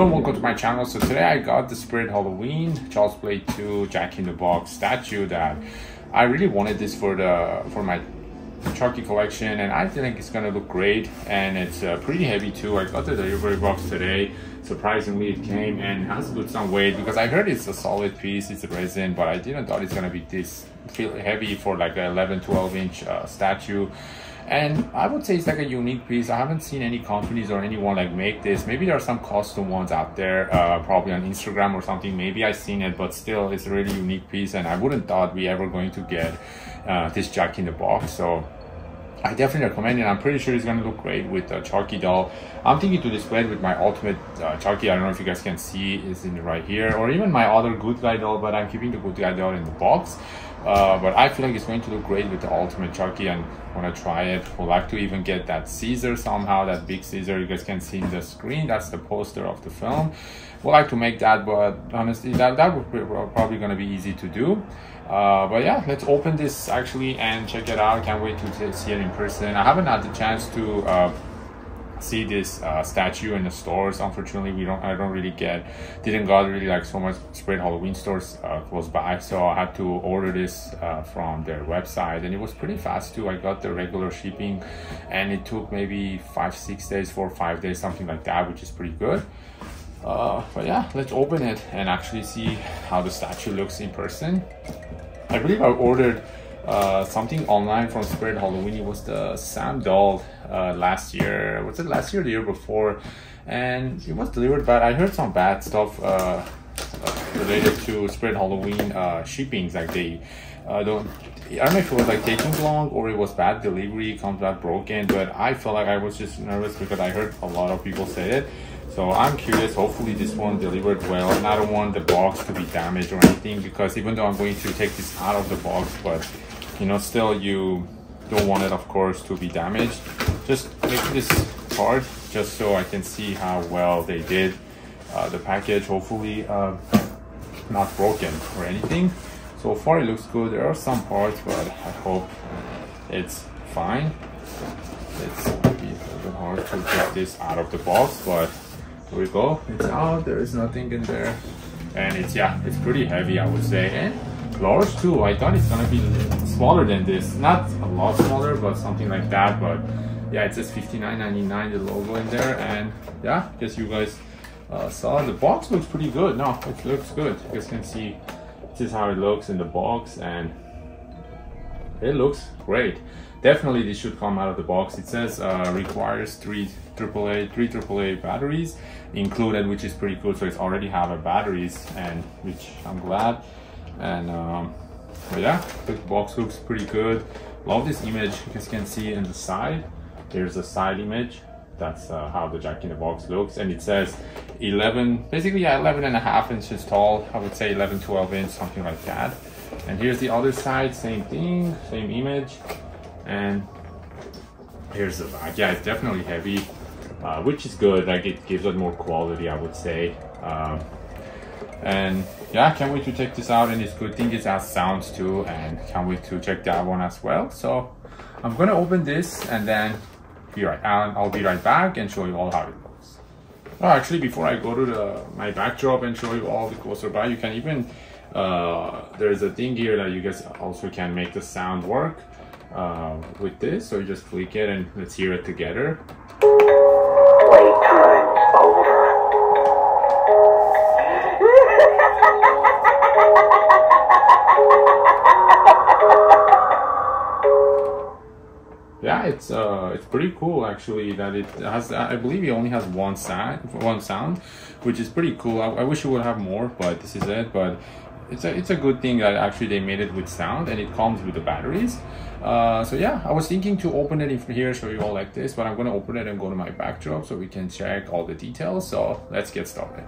Hello and welcome to my channel. So today I got the Spirit Halloween Child's Play 2 Jack in the Box statue that I really wanted this for the for my Chucky collection and I think it's gonna look great and it's uh, pretty heavy too. I got the delivery box today. Surprisingly it came and has put some weight because I heard it's a solid piece, it's a resin, but I didn't thought it's gonna be this feel heavy for like an 11, 12 inch uh, statue and I would say it's like a unique piece. I haven't seen any companies or anyone like make this. Maybe there are some custom ones out there, uh, probably on Instagram or something. Maybe I've seen it, but still it's a really unique piece and I wouldn't thought we ever going to get uh, this Jack in the box. So I definitely recommend it. I'm pretty sure it's gonna look great with the Chucky doll. I'm thinking to display it with my ultimate uh, Chucky. I don't know if you guys can see, it's in the right here, or even my other good guy doll, but I'm keeping the good guy doll in the box. Uh, but I feel like it's going to look great with the Ultimate Chucky and want to try it. Would like to even get that Caesar somehow, that big Caesar you guys can see in the screen. That's the poster of the film. Would like to make that, but honestly, that, that would probably going to be easy to do. Uh, but yeah, let's open this actually and check it out. Can't wait to see it in person. I haven't had the chance to uh, see this uh, statue in the stores. Unfortunately, we don't. I don't really get. Didn't got really like so much Spirit Halloween stores uh, close by, so I had to order this uh, from their website, and it was pretty fast too. I got the regular shipping, and it took maybe five, six days, four, five days, something like that, which is pretty good. Uh, but yeah, let's open it and actually see how the statue looks in person. I believe I ordered uh, something online from Spirit Halloween. It was the Sam doll uh, last year. Was it last year or the year before? And it was delivered, but I heard some bad stuff uh, related to Spirit Halloween uh, shippings. Like they uh, don't. I don't know if it was like taking long or it was bad delivery, comes back broken. But I felt like I was just nervous because I heard a lot of people say it. So I'm curious, hopefully this one delivered well. And I don't want the box to be damaged or anything because even though I'm going to take this out of the box, but you know, still you don't want it, of course, to be damaged. Just make this part just so I can see how well they did uh, the package. Hopefully uh, not broken or anything. So far it looks good. There are some parts, but I hope it's fine. It's a little bit hard to get this out of the box, but here we go. It's out. There is nothing in there. And it's, yeah, it's pretty heavy, I would say. And large too. I thought it's gonna be smaller than this. Not a lot smaller, but something like that. But yeah, it says 59.99 the logo in there, and yeah, guess you guys uh, saw the box looks pretty good. No, it looks good. You guys can see this is how it looks in the box, and it looks great. Definitely, this should come out of the box. It says uh, requires three AAA, three AAA batteries included, which is pretty cool. So it's already have a batteries, and which I'm glad and um, but yeah the box looks pretty good. Love this image. You guys can see in the side there's a side image. That's uh, how the jack in the box looks. And it says 11 basically yeah 11 and a half inches tall. I would say 11 12 inch something like that. And here's the other side same thing same image. And here's the back yeah it's definitely heavy uh, which is good. Like it gives it more quality i would say. Um, and yeah can't wait to check this out and it's good thing it has sounds too and can't wait to check that one as well. So i'm gonna open this and then be right and i'll be right back and show you all how it looks oh, actually before i go to the my backdrop and show you all the closer by you can even uh, there's a thing here that you guys also can make the sound work uh, with this. So you just click it and let's hear it together yeah, it's uh, it's pretty cool actually that it has. I believe it only has one sound, one sound, which is pretty cool. I, I wish it would have more, but this is it. But it's a it's a good thing that actually they made it with sound and it comes with the batteries. Uh, so yeah, I was thinking to open it in here, show you all like this, but I'm gonna open it and go to my backdrop so we can check all the details. So let's get started.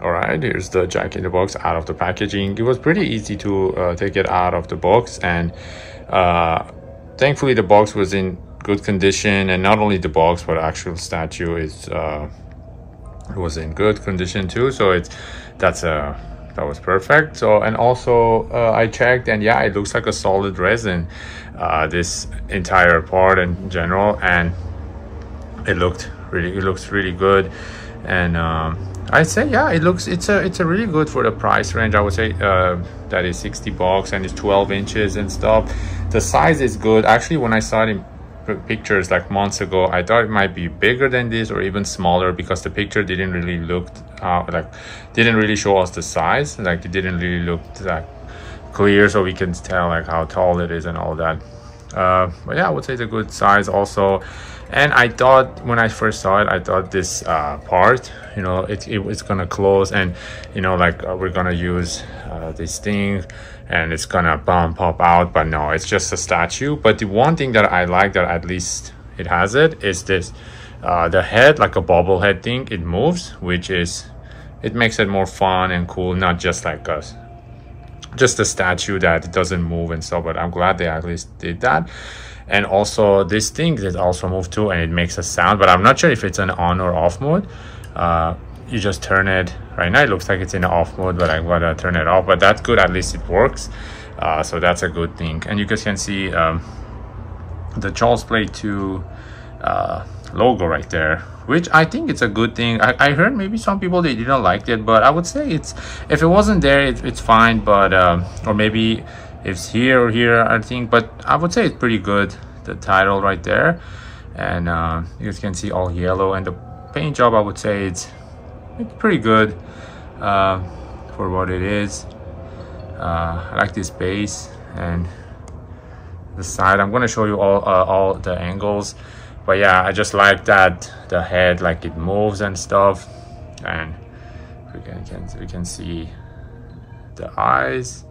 All right, here's the jack in the box out of the packaging. It was pretty easy to uh, take it out of the box and uh, thankfully the box was in good condition and not only the box but actual statue is uh was in good condition too so it's that's a that was perfect so and also uh, i checked and yeah it looks like a solid resin uh this entire part in general and it looked really it looks really good and um I'd say yeah, it looks it's a it's a really good for the price range. I would say uh, that is 60 bucks and it's 12 inches and stuff. The size is good. Actually, when I saw it in pictures like months ago, I thought it might be bigger than this or even smaller because the picture didn't really look uh, like didn't really show us the size. Like it didn't really look that clear, so we can tell like how tall it is and all that. Uh, but yeah, I would say it's a good size also and I thought when I first saw it I thought this uh, part you know it, it, it's gonna close and you know like uh, we're gonna use uh, this thing and it's gonna bump pop out but no it's just a statue. But the one thing that I like that at least it has it is this uh, the head like a bobblehead thing it moves which is it makes it more fun and cool not just like us. Just a statue that doesn't move and stuff but I'm glad they at least did that. And also this thing is also move too and it makes a sound but i'm not sure if it's an on or off mode. Uh, you just turn it. Right now it looks like it's in off mode but i'm gonna turn it off. But that's good at least it works. Uh, so that's a good thing. And you guys can see um, the Child's Play 2 uh, logo right there which I think it's a good thing. I, I heard maybe some people they didn't like it, but I would say it's if it wasn't there, it, it's fine. But um, or maybe it's here or here I think. But I would say it's pretty good the title right there. And uh, you guys can see all yellow and the paint job I would say it's, it's pretty good uh, for what it is. Uh, I like this base and the side. I'm gonna show you all uh, all the angles but yeah I just like that the head like it moves and stuff and we can, can we can see the eyes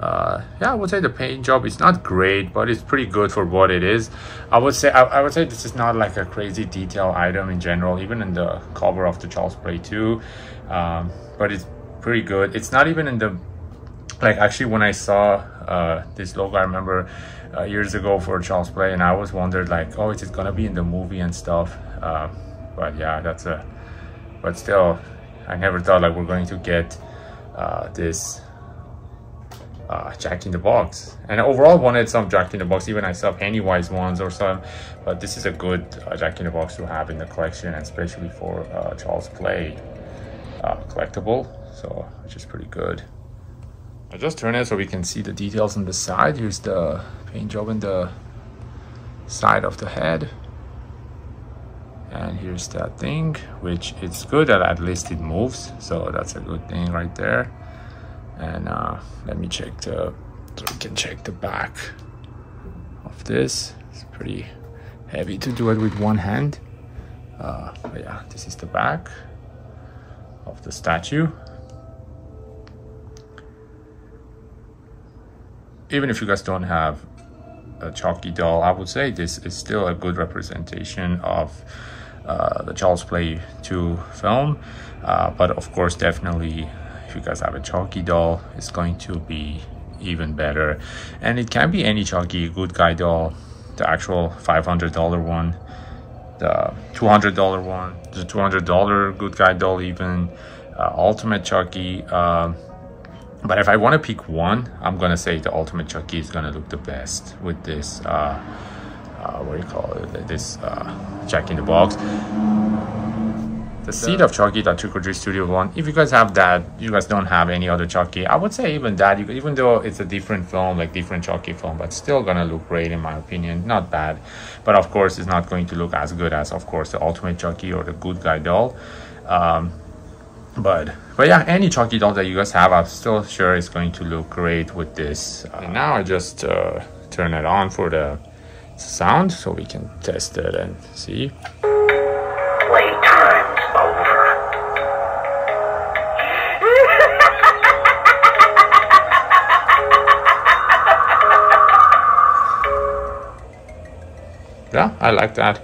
uh, yeah, I would say the paint job is not great, but it's pretty good for what it is. I would say I, I, would say this is not like a crazy detail item in general, even in the cover of the Child's Play 2. Um, but it's pretty good. It's not even in the like actually when I saw uh, this logo, I remember uh, years ago for Child's Play, and I was wondered like, oh, is it gonna be in the movie and stuff? Uh, but yeah, that's a. But still, I never thought like we're going to get uh, this uh, Jack in the Box. And overall wanted some Jack in the Box, even I saw Pennywise ones or some, but this is a good uh, Jack in the Box to have in the collection, especially for uh, Child's Play uh, collectible, so which is pretty good. I just turn it so we can see the details on the side. Here's the paint job in the side of the head. And here's that thing, which it's good that at least it moves. So that's a good thing right there and uh, let me check the so we can check the back of this. It's pretty heavy to do it with one hand. Uh, but yeah this is the back of the statue. Even if you guys don't have a Chucky doll I would say this is still a good representation of uh, the Child's Play 2 film. Uh, but of course definitely you guys have a Chucky doll, it's going to be even better. And it can be any Chucky good guy doll, the actual $500 one, the $200 one, the $200 good guy doll even, uh, Ultimate Chucky. Uh, but if I want to pick one, I'm to say the Ultimate Chucky is to look the best with this, uh, uh, what do you call it, this uh, Jack in the Box the seed of Chucky that Trick Studio One. If you guys have that, you guys don't have any other Chucky. I would say even that, you, even though it's a different film, like different Chucky film, but still gonna look great in my opinion. Not bad, but of course it's not going to look as good as, of course, the Ultimate Chucky or the Good Guy doll. Um, but but yeah, any Chucky doll that you guys have, I'm still sure it's going to look great with this. Uh, now I just uh, turn it on for the sound so we can test it and see. I like that.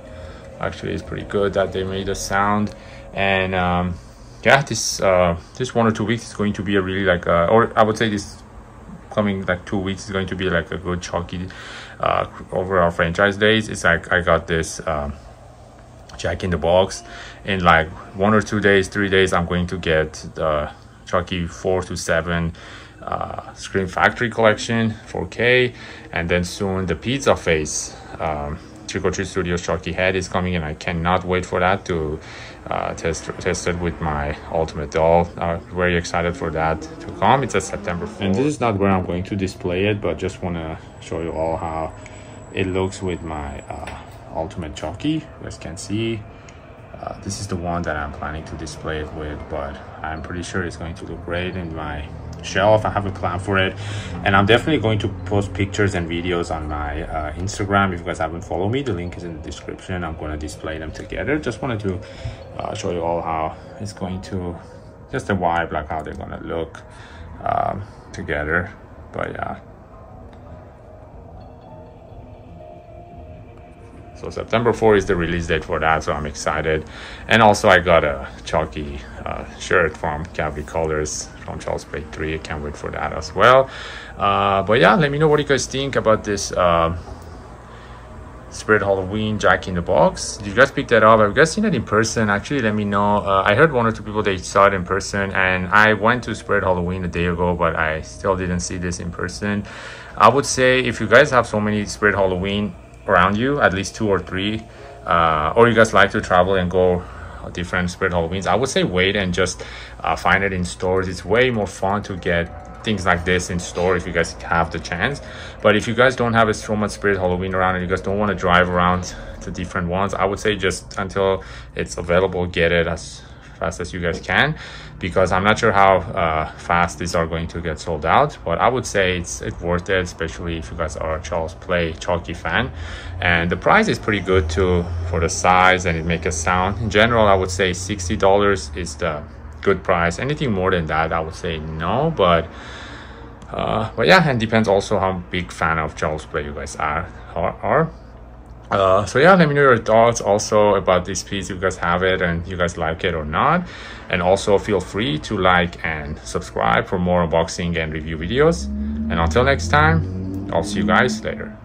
Actually, it's pretty good that they made a sound. And um, yeah, this uh, this one or two weeks is going to be a really like, uh, or I would say this coming like two weeks is going to be like a good Chucky uh, overall franchise days. It's like I got this um, Jack in the Box in like one or two days, three days. I'm going to get the Chucky four to seven uh, Scream Factory collection 4K, and then soon the Pizza Face. Um, Trick or Treat Studios Chucky head is coming and I cannot wait for that to uh, test, test it with my Ultimate doll. Uh, very excited for that to come. It's a September 4th. And this is not where I'm going to display it, but just want to show you all how it looks with my uh, Ultimate Chucky. You guys can see. Uh, this is the one that I'm planning to display it with, but I'm pretty sure it's going to look great in my shelf. I have a plan for it, and I'm definitely going to post pictures and videos on my uh, Instagram. If you guys haven't followed me, the link is in the description. I'm going to display them together. Just wanted to uh, show you all how it's going to, just the vibe, like how they're going to look um, together. But yeah. So September 4 is the release date for that, so I'm excited. And also I got a Chucky uh, shirt from Cavity Colors from Child's Play 3. I can't wait for that as well. Uh, but yeah, let me know what you guys think about this uh, Spirit Halloween Jack in the Box. Did you guys pick that up? Have you guys seen it in person? Actually, let me know. Uh, I heard one or two people they saw it in person, and I went to Spirit Halloween a day ago, but I still didn't see this in person. I would say if you guys have so many Spirit Halloween around you, at least two or three, uh, or you guys like to travel and go different Spirit Halloweens, I would say wait and just uh, find it in stores. It's way more fun to get things like this in store if you guys have the chance. But if you guys don't have a much Spirit Halloween around and you guys don't want to drive around to different ones, I would say just until it's available, get it as fast as you guys can because I'm not sure how uh, fast these are going to get sold out but I would say it's, worth it especially if you guys are a Child's Play Chucky fan. And the price is pretty good too for the size and it make a sound. In general I would say $60 is the good price. Anything more than that I would say no but uh, but yeah and depends also how big fan of Child's Play you guys are, are, are. Uh, so yeah, let me know your thoughts also about this piece if you guys have it and you guys like it or not. And also feel free to like and subscribe for more unboxing and review videos. And until next time, I'll see you guys later.